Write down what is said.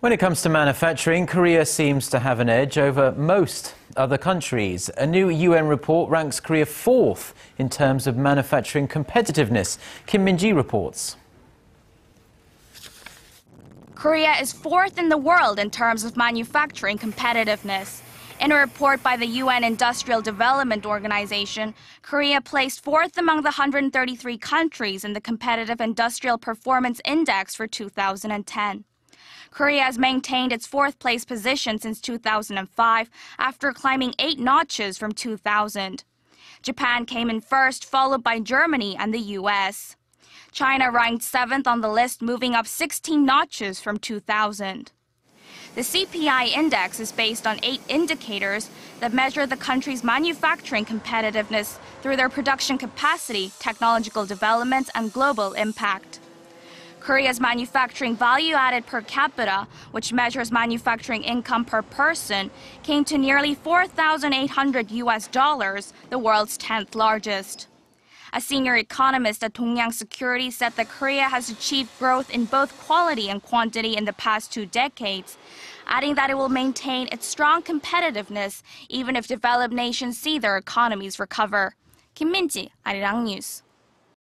When it comes to manufacturing, Korea seems to have an edge over most other countries. A new UN report ranks Korea fourth in terms of manufacturing competitiveness. Kim Min-ji reports. Korea is fourth in the world in terms of manufacturing competitiveness. In a report by the UN Industrial Development Organization, Korea placed fourth among the 133 countries in the Competitive Industrial Performance Index for 2010. Korea has maintained its fourth place position since 2005 after climbing eight notches from 2000. Japan came in first, followed by Germany and the US. China ranked seventh on the list, moving up 16 notches from 2000. The CPI index is based on eight indicators that measure the country's manufacturing competitiveness through their production capacity, technological development, and global impact. Korea's manufacturing value added per capita, which measures manufacturing income per person, came to nearly 4,800 US dollars, the world's 10th largest. A senior economist at Dongyang Security said that Korea has achieved growth in both quality and quantity in the past two decades, adding that it will maintain its strong competitiveness even if developed nations see their economies recover. Kim Min-ji, Arirang News.